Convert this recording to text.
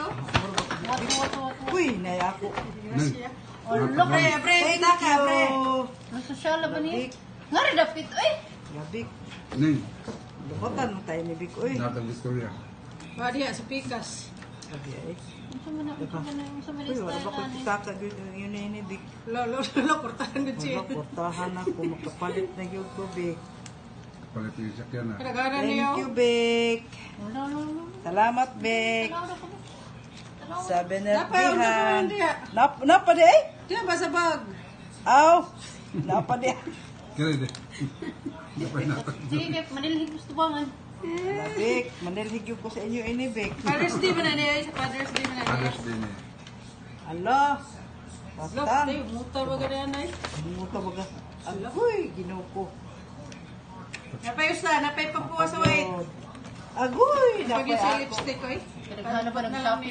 lo. Wato, wato, wato. Uy, naya. Neng. Oh, look, Pre, pre, Thank kita ka, pre. you. Ang sosyal ba niya? Nga rin dapit, ay! Labik. Neng. Lukotan mo tayo ni Big. Uy. Natang istorya. Ba diya sa pikas. Sabi ay. Ang sama na, ang sama na, ang sama na Uy, wala ba ko na. kitaka yun yun na ni Big. Lo, lo, lo, portahan din siya. Wala, portahan ako. Makapalit na yun ko, Big. Palit yung sakyan na. Kadagaran Thank you, Big. Wala, wala, wala. Salamat, Big. Tanaw na ko na. Tanaw na. Sabi na Napay, unsa pa man diya? Nap, napa di ay? Diya ba sa bag? Aw. Napa di. Kira de. Napay natin. Sige, kaya manilhig gusto ba nga? Big, manilhig ko sa inyo ini, Big. Father's Day man na niya. Sa Father's Day man na niya. Others din eh. Alo. Tayo, muta ba ganyan ay? Muta baga. Agoy, ginoo ko. Napay usta, napay pagpuwa sa white. Agoy, Pag napay sa ako. lipstick ko eh. Naghanap pa ng shopping.